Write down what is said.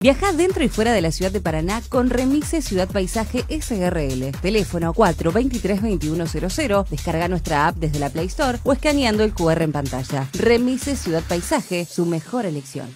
Viaja dentro y fuera de la ciudad de Paraná con Remise Ciudad Paisaje SRL. Teléfono 423 2100. Descarga nuestra app desde la Play Store o escaneando el QR en pantalla. Remise Ciudad Paisaje, su mejor elección.